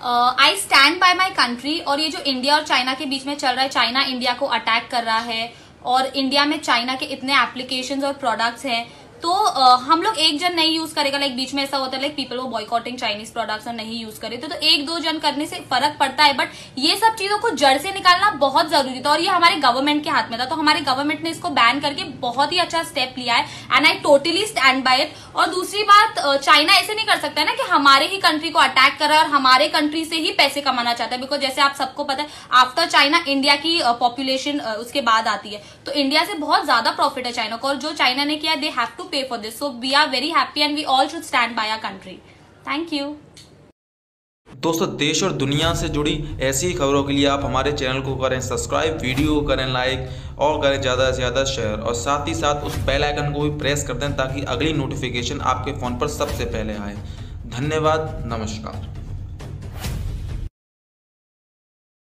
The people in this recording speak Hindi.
I stand by my country और ये जो इंडिया और चाइना के बीच में चल रहा है चाइना इंडिया को अटैक कर रहा है और इंडिया में चाइना के इतने एप्लीकेशन और प्रोडक्ट्स हैं तो uh, हम लोग एक जन नहीं यूज़ करेगा लाइक बीच में ऐसा होता है लाइक पीपल वो बॉयकॉटिंग चाइनीज़ प्रोडक्ट्स और नहीं यूज़ करे तो, तो एक दो जन करने से फ़र्क पड़ता है बट ये सब चीज़ों को जड़ से निकालना बहुत ज़रूरी था और ये हमारे गवर्नमेंट के हाथ में था तो हमारे गवर्नमेंट ने इसको बैन करके बहुत ही अच्छा स्टेप लिया है and I totally stand by it और दूसरी बात चाइना ऐसे नहीं कर सकता ना कि हमारे ही कंट्री को अटैक कर और हमारे कंट्री से ही पैसे कमाना चाहता है बिकॉज़ जैसे आप सबको पता है आफ्टर चाइना इंडिया की पॉपुलेशन उसके बाद आती है तो इंडिया से बहुत ज़्यादा प्रॉफिट है चाइना को और जो चाइना ने किया they have to pay for this. So, we are very happy and we all should stand by our country. Thank you. दोस्तों, देश और दुनिया से जुड़ी ऐसी खबरों के लिए आप हमारे चैनल को करें सब्सक्राइब वीडियो को करें लाइक और करें ज़्यादा से ज़्यादा शेयर और साथ ही साथ उस बेल आइकन को भी प्रेस कर दें ताकि अगली नोटिफिकेशन आपके फ़ोन पर सबसे पहले आए धन्यवाद, नमस्कार